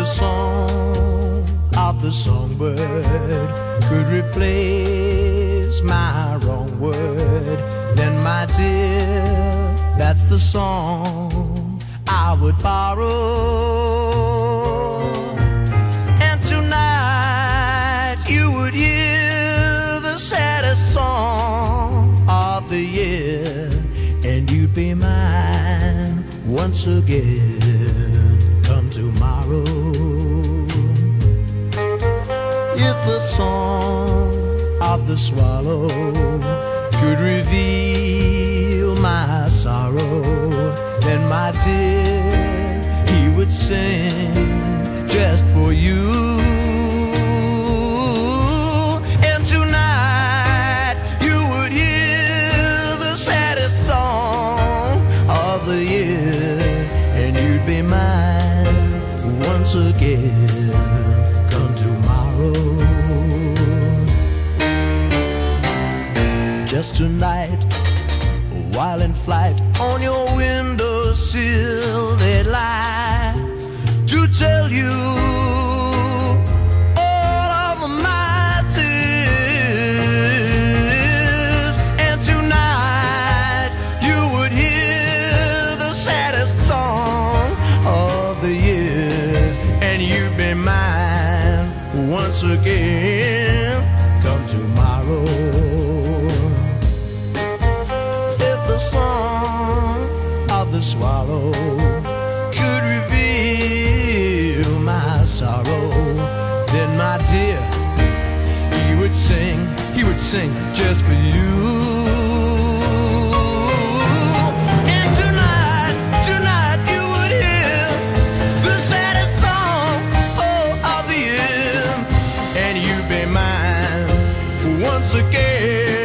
the song of the songbird could replace my wrong word, then my dear, that's the song I would borrow. And tonight you would hear the saddest song of the year, and you'd be mine once again. Tomorrow. If the song of the swallow could reveal my sorrow, then my dear, he would sing just for you. And tonight you would hear the saddest song of the year, and you'd be mine once again. Come tomorrow. Just tonight, while in flight on your windowsill, they'd lie to tell you all of my tears. And tonight, you would hear the saddest song of the year, and you'd be mine once again. Come tomorrow. If the song of the swallow could reveal my sorrow, then my dear, he would sing, he would sing just for you. Once again.